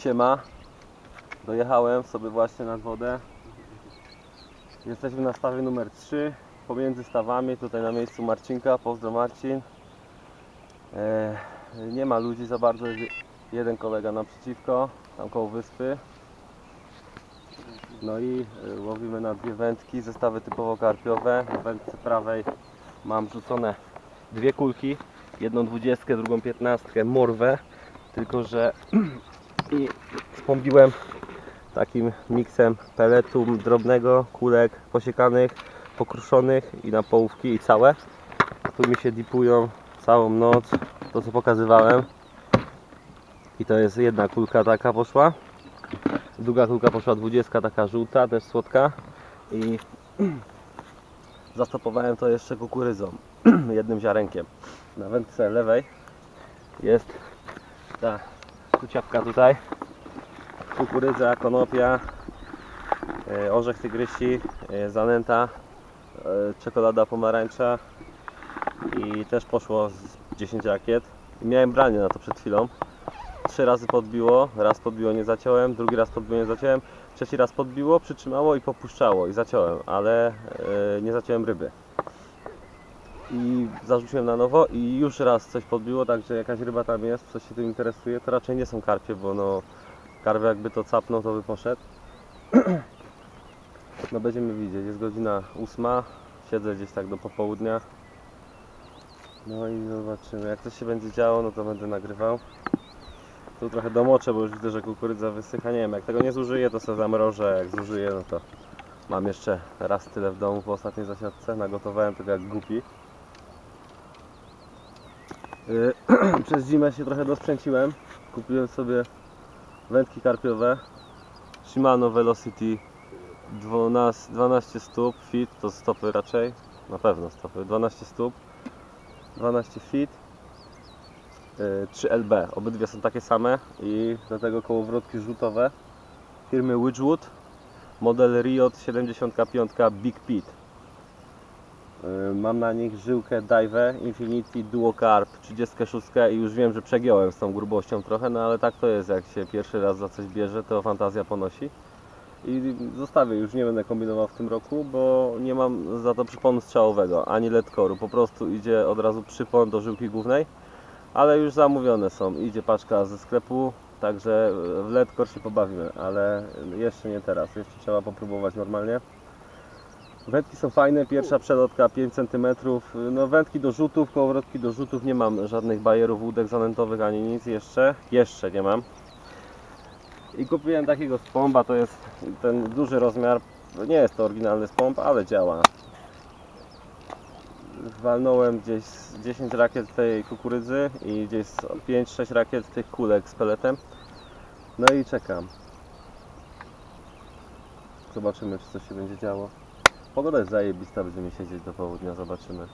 Siema. Dojechałem sobie właśnie nad wodę. Jesteśmy na stawie numer 3. Pomiędzy stawami, tutaj na miejscu Marcinka. Pozdro Marcin. E, nie ma ludzi za bardzo. Jeden kolega naprzeciwko, tam koło wyspy. No i e, łowimy na dwie wędki, zestawy typowo karpiowe. Na wędce prawej mam rzucone dwie kulki. Jedną dwudziestkę, drugą piętnastkę, morwę. Tylko, że i spombiłem takim miksem peletu drobnego, kulek posiekanych, pokruszonych i na połówki i całe. Tu mi się dipują całą noc, to co pokazywałem. I to jest jedna kulka taka poszła. Druga kulka poszła 20, taka żółta, też słodka. I zastopowałem to jeszcze kukurydzą, jednym ziarenkiem. Na wędce lewej jest ta kuciapka tutaj. Kukurydza, konopia, e, orzech tygrysi, e, zanęta, e, czekolada pomarańcza i też poszło z 10 rakiet. I miałem branie na to przed chwilą. Trzy razy podbiło, raz podbiło, nie zaciąłem, drugi raz podbiło, nie zaciąłem, trzeci raz podbiło, przytrzymało i popuszczało i zaciąłem, ale nie zaciąłem ryby. I zarzuciłem na nowo i już raz coś podbiło, także jakaś ryba tam jest, coś się tym interesuje, to raczej nie są karpie, bo no karpie jakby to capnął, to by poszedł. No będziemy widzieć, jest godzina ósma, siedzę gdzieś tak do popołudnia. No i zobaczymy, jak coś się będzie działo, no to będę nagrywał. Tu trochę domoczę, bo już widzę, że kukurydza wysycha. Nie wiem, jak tego nie zużyję, to sobie zamrożę. Jak zużyję, no to mam jeszcze raz tyle w domu po ostatniej zasiadce. Nagotowałem tego jak głupi. Yy, Przez zimę się trochę dosprzęciłem. Kupiłem sobie wędki karpiowe. Shimano Velocity 12, 12 stóp fit, to stopy raczej. Na pewno stopy. 12 stóp. 12 fit. y, 3LB. Obydwie są takie same i do tego kołowrotki rzutowe firmy Widgewood model Riot 75 Big Pit. Y, Mam na nich żyłkę Dive Infinity Duo Carp 36 i już wiem, że przegiąłem z tą grubością trochę, no ale tak to jest, jak się pierwszy raz za coś bierze, to fantazja ponosi. I zostawię, już nie będę kombinował w tym roku, bo nie mam za to przyponu strzałowego, ani ledkoru. Po prostu idzie od razu przypon do żyłki głównej ale już zamówione są. Idzie paczka ze sklepu, także w ledkor się pobawimy, ale jeszcze nie teraz. Jeszcze trzeba popróbować normalnie. Wędki są fajne, pierwsza przelotka 5 cm. No wędki do rzutów, kołowrotki do rzutów. Nie mam żadnych bajerów, łódek zanętowych ani nic jeszcze. Jeszcze nie mam. I kupiłem takiego spomba, to jest ten duży rozmiar. Nie jest to oryginalny spomb, ale działa walnąłem gdzieś z 10 rakiet tej kukurydzy i gdzieś z 5-6 rakiet tych kulek z peletem. No i czekam. Zobaczymy, czy coś się będzie działo. Pogoda jest zajebista, będziemy siedzieć do południa, zobaczymy.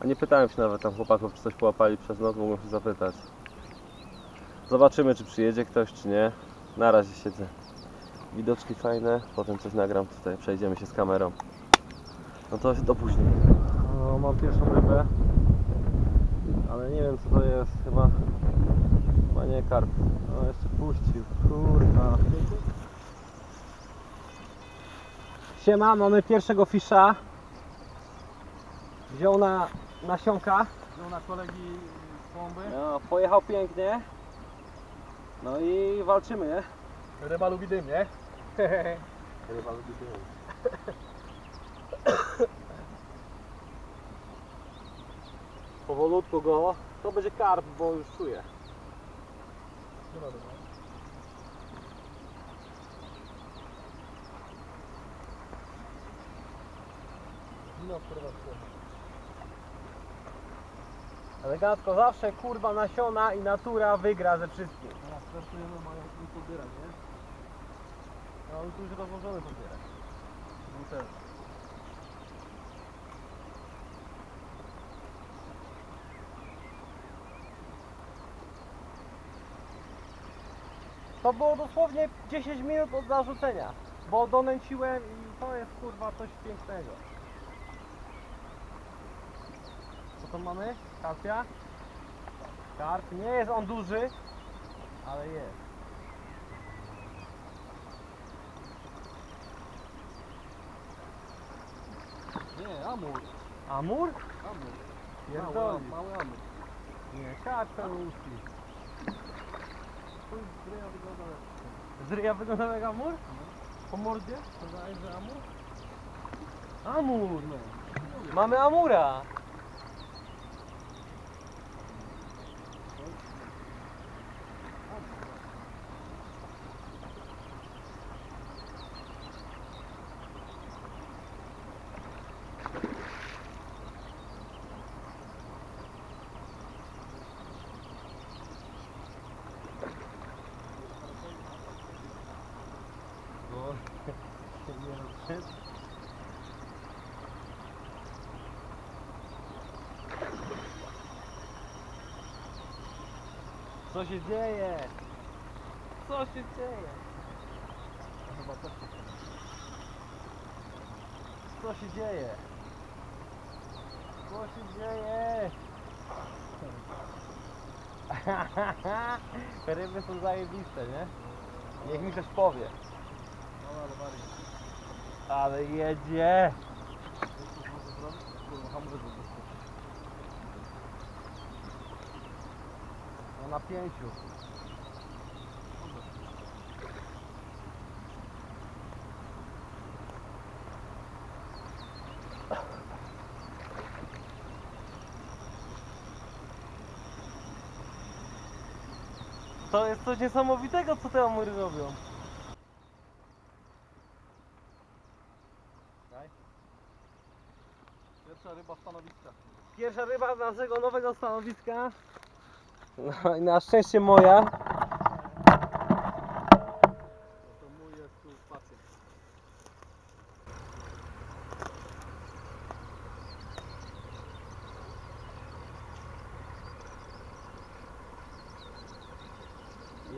A nie pytałem się nawet tam chłopaków, czy coś połapali przez noc, mogłem się zapytać. Zobaczymy, czy przyjedzie ktoś, czy nie. Na razie siedzę. Widoczki fajne, potem coś nagram tutaj, przejdziemy się z kamerą. No to do później. No, mam pierwszą rybę, ale nie wiem co to jest, chyba, chyba nie karp. No jeszcze puścił, kurwa. Siema, mamy pierwszego fisza. Wziął na nasionka. No na kolegi z bomby. No, pojechał pięknie. No i walczymy, nie? Ryba lubi dym, nie? Ryba lubi dym. Powolutku go. To będzie karp, bo już czuję. Nie ma No, kurwa, Elegancko, zawsze kurwa nasiona i natura wygra ze wszystkim. Teraz startujemy, mają tu pobierać, nie? No i tu już rozłożony pobierek. Był ten. To było dosłownie 10 minut od zarzucenia, bo donęciłem i to jest kurwa coś pięknego. Co to mamy? Kacja? Karp. Nie jest on duży, ale jest. Nie, amur. Amur? Amur. Mały, Pierdoli. mały amur. Nie, karp pełniuski. Tu gryja wygląda lepiej. Z ryja wyglądał jak amur? Po mordzie? To dajesz, że amur? Amur, no. Mamy amura. Co się dzieje? Co się dzieje? Chyba też się Co się dzieje? Co się dzieje? Ryby są zajebiste, nie? Niech mi coś powie. No ale jedzie! Kurwa, hamulec do No na pięciu. To jest coś niesamowitego, co te amury robią. Pierwsza ryba stanowiska. Pierwsza ryba z naszego nowego stanowiska. No i na szczęście moja.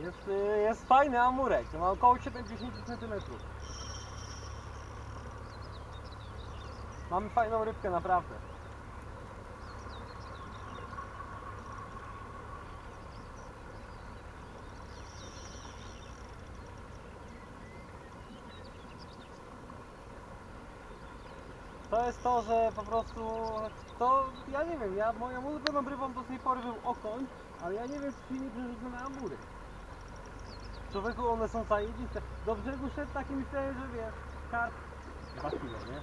Jest, y, jest fajny amurek, to ma około 70 cm. Mamy fajną rybkę naprawdę. To że po prostu to ja nie wiem, ja moją ulubioną rybą do tej pory był okoń, ale ja nie wiem czy nie przerzucę na amury. Człowieku one są zajebiste. Do brzegu szedł taki myślałem, że wiesz, karp 2 kilo, nie?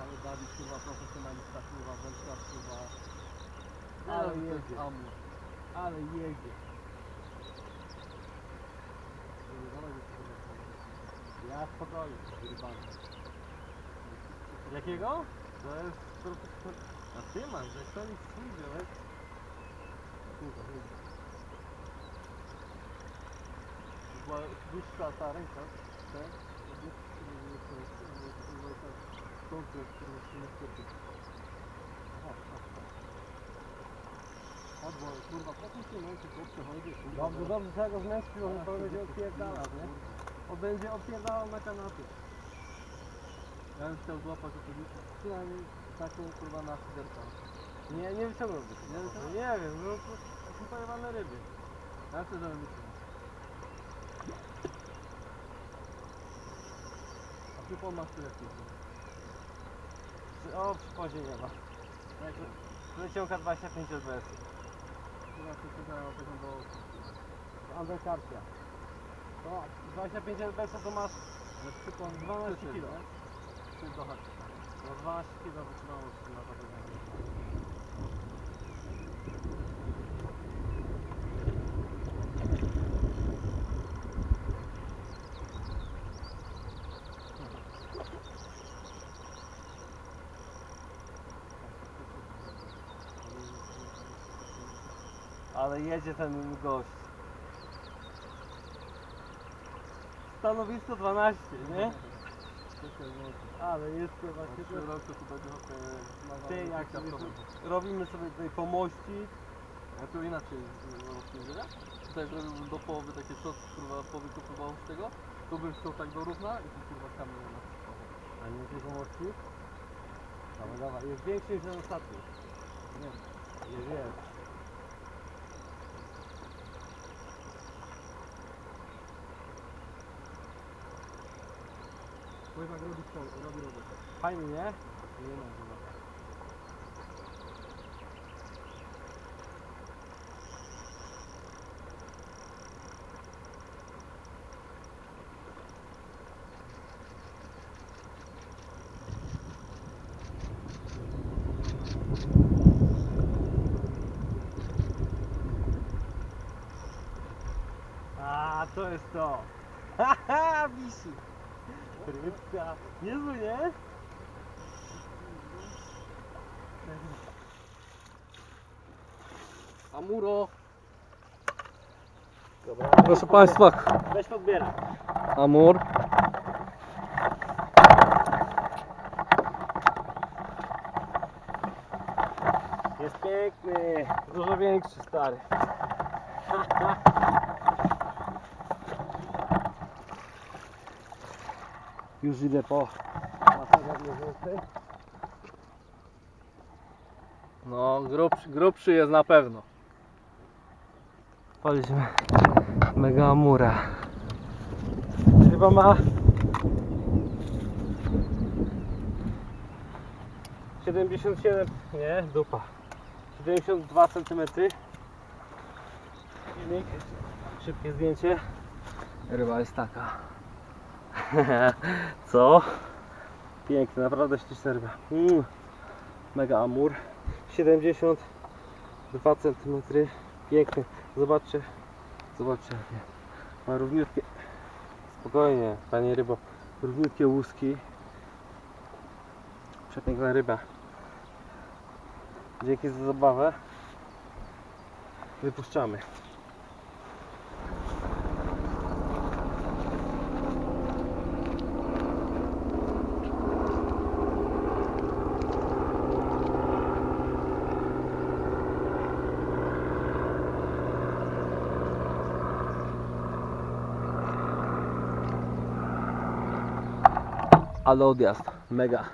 Ale Dawid kurwa profesjonalista, kurwa wędkarz, kurwa. Ale jedzie. Amur. Ale jedzie. Ja spokojnie rybami. Jakiego? To jest. A ty masz, że to jest swój wziąłeś? Kurwa. To była dłuższa ta ręka, tak? Sklepy. Aha, tak, tak. Chodź, bo kurwa, się męczy, kurwa. Dobrze, dobrze, trzeba go zmęczyć, bo on będzie odpierdalał, nie? On będzie odpierdalał na kanapie. Ja bym chciał złapać oczywiście przynajmniej taką kurwa na szyderka. Nie, nie wyciągnąłby się. Nie, wyciągnął? nie wiem, no to są pojebane ryby. Ja chcę, żebym wyciągnął. A ty pan masz tyle. Przy- O, przy pozie nie ma. Leciąka 25 lbs. Kurwa, się pytałem o tego, bo Underkarpia. To 25 lbs to masz ale przykład 12 kilo. Czy zahaczyć. No 12 kilo wytrzymało się na to Ale jedzie ten gość. Stanowisko 12, nie? Ale jest chyba W przyszłym roku tu będzie Ty, jak sobie tu robimy sobie tutaj pomościk. Ja tu inaczej rozwiązuję. Tutaj zrobiłbym do połowy takie coś, kurwa, powykupywał z tego. Tu bym chciał tak do równa i tu kurwa kamień na A nie tylko pomościk? Dawaj, dawaj. Jest większy niż ten ostatni. Nie. Jest, jest. Jednak robi, robi robotę. Fajny, nie? Nie ma chyba. A, to jest to. Haha, wisi. Rybka. Niezły, nie? Amuro. Dobra. Proszę Państwa, Weź podbieraj. Amur. Jest piękny. Dużo większy, stary. Już idę po. No, grubszy, grubszy jest na pewno. Paliśmy mega amura. Chyba ma 77, nie, dupa. 72 cm. Filmik, szybkie zdjęcie. Ryba jest taka. Co? Piękny, naprawdę śliczna ryba. Mm. Mega amur. 72 cm. Piękny. Zobaczcie. Zobaczcie jakie. Ma równiutkie. Spokojnie, panie rybo. Równiutkie łuski. Przepiękna ryba. Dzięki za zabawę. Wypuszczamy. Ale odjazd. Mega.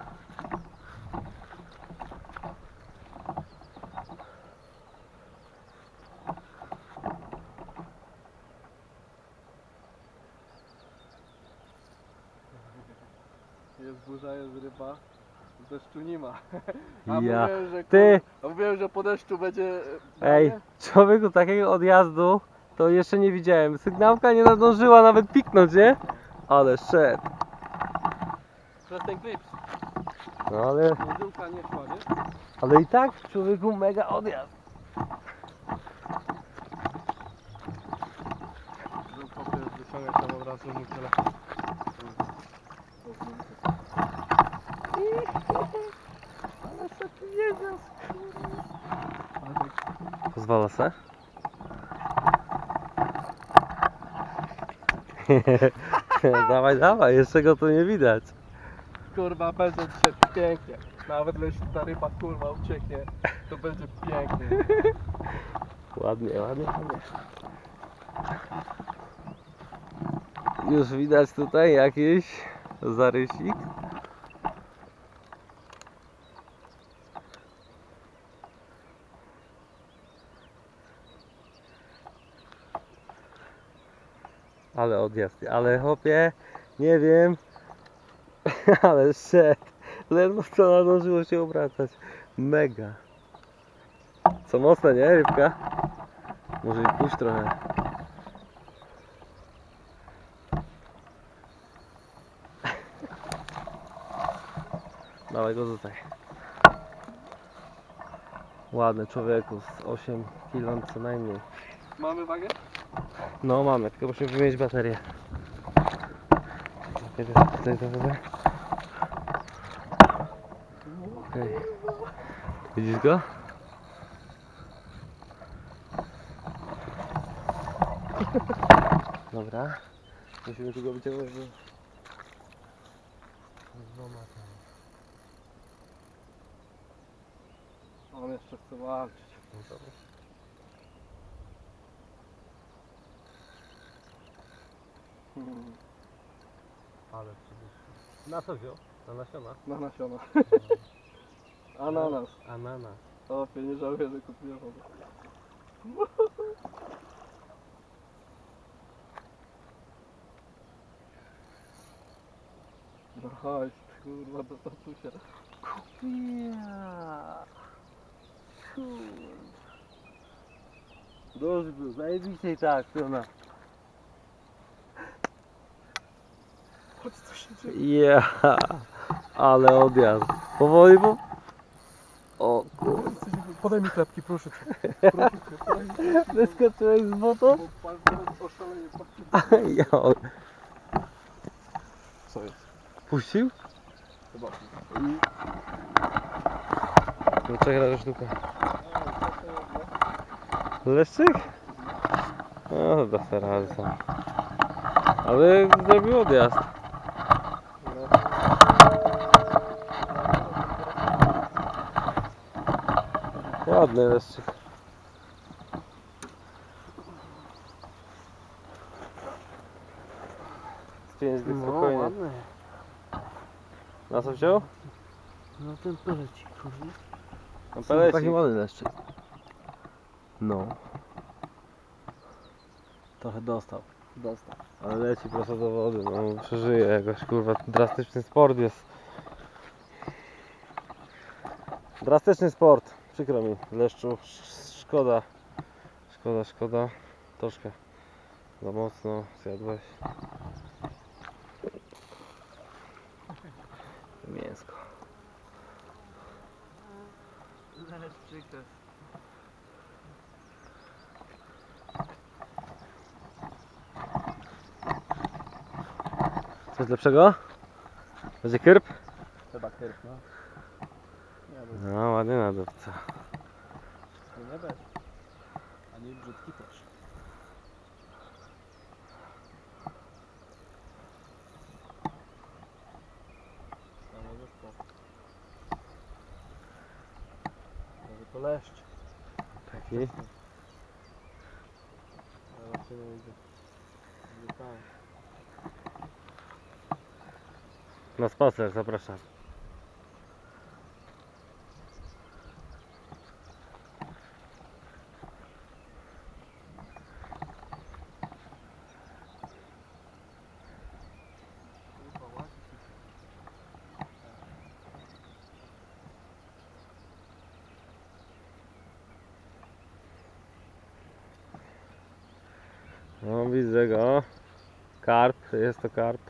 Jest burza, jest ryba. Deszczu nie ma. Ja. mówiłem, że, Ty. A mówiłem, że po deszczu będzie... e, Ej, danie. człowieku takiego odjazdu to jeszcze nie widziałem. Sygnałka nie nadążyła nawet piknąć, nie? Ale szedł. Przez ten klips. No ale, Niedzielka nie szła, nie? ale i tak człowieku mega odjazd. Żółko wyciągać tam od razu mój telefon. Pozwala se? dawaj, dawaj, jeszcze go tu nie widać. Kurwa, dzisiaj pięknie. Nawet jeśli ta ryba kurwa ucieknie, to będzie pięknie. Ładnie, ładnie, ładnie. Już widać tutaj jakiś zarysik. Ale odjazd, ale chłopie, nie wiem, ale szedł. Ledwo co nadążyło się obracać. Mega. Co mocne, nie rybka? Może i pójść trochę. Dawaj go tutaj. Ładny człowieku, z 8 kg co najmniej. Mamy wagę? No mamy, tylko musimy wymienić baterię. Tutaj to chyba? Okej. Widzisz go? Dobra. Musimy tu go wyciągnąć, bo... z dwoma tam. On jeszcze chce walczyć. No dobra. Ale przecież... Na co wziął? Na nasiona? Na nasiona. Ananas. Ananas. O, nie żałuję, że kupiłem wodę. No chodź, kurwa, do tatusia. Ja. Duży był, zajebiście i tak, piona. Chodź, co się dzieje. Ja, ale odjazd. Powoli, bo... Podaj mi klepki, proszę cię. Proszę cię, podaj mi klepki. Wyskoczyłeś z moto? Bo pan teraz oszaleje, patrzcie. Ja, Co jest? puścił? Zobaczmy. No czekaj, sztuka. Leszczyk? No, radę sam. Ale zrobił odjazd. Ładny leszczyk. Pięć no, spokojnie. ładny. Na co wziął? No ten pelecik, kurde. Na pelecik. Taki ładny leszczyk. No. Trochę dostał. Dostał. Ale leci prosto do wody, no przeżyje jakoś, kurwa, drastyczny sport jest. Drastyczny sport, przykro mi, leszczu, Sz- szkoda, szkoda, szkoda, troszkę za mocno zjadłeś. Mięsko. Leszczyka. Coś lepszego? Będzie kyrp? Chyba kierp, no. Nie, No, ładnie nadawca. nie weź. Ani brzydki też. Może to leszcz. Taki. Nie będzie. Będzie tam. Na spacer, zapraszam. Kurwa, ładnie. No widzę go. Karp, jest to karp.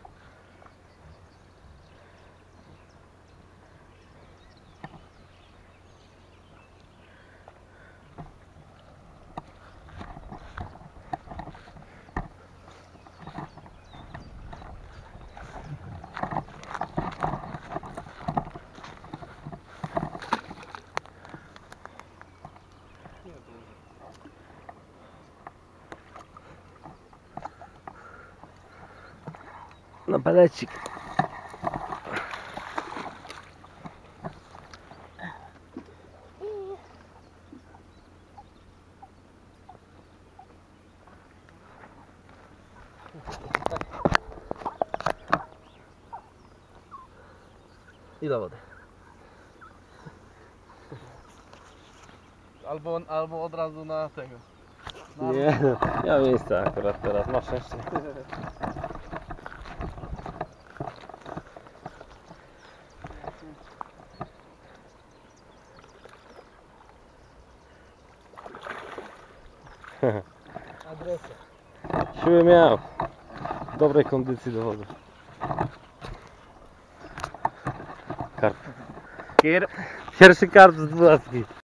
Nie, to może. Na pelecik. I do wody. Albo, albo od razu na tego. Na Nie, nie ma miejsca akurat teraz, masz szczęście. Siły miał. Dobrej kondycji do wody. Karp. Kier. Pierwszy karp z dwunastki.